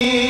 You.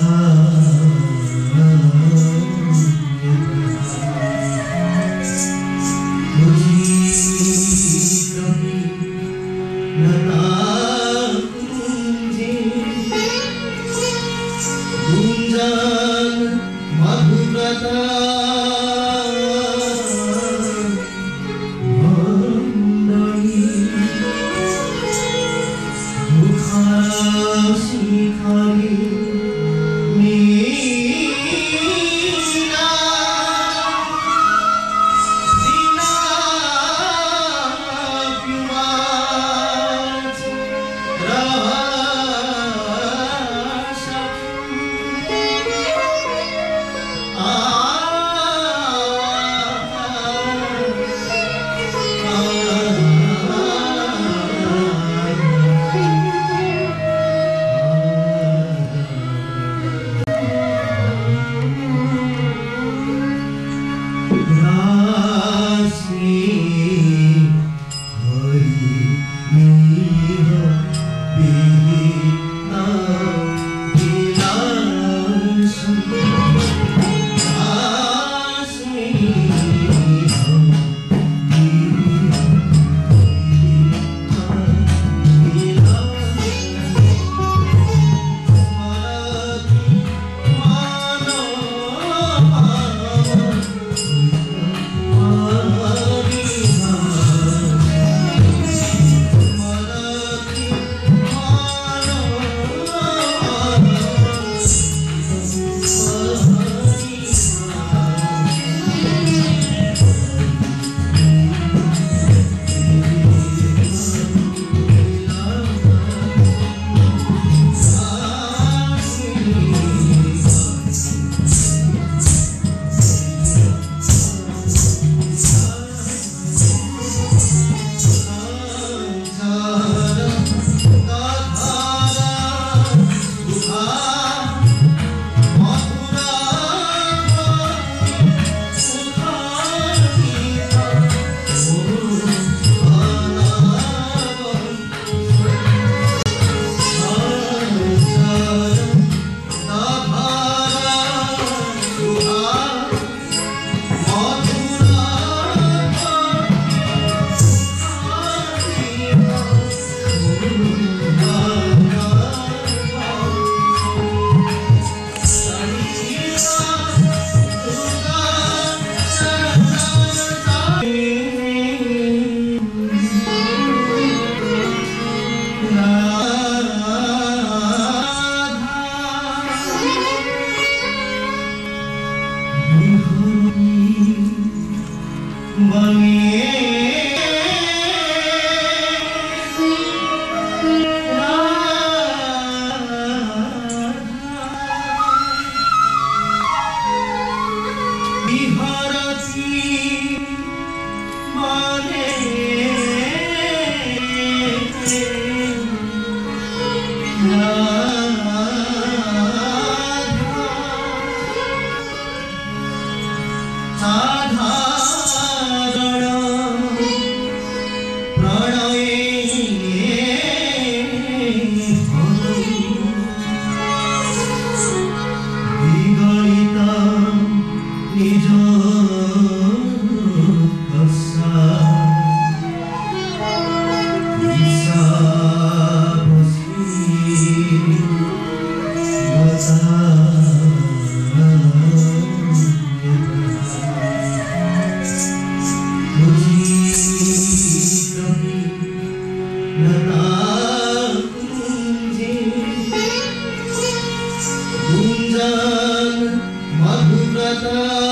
Oh. बने গান মাধুরতা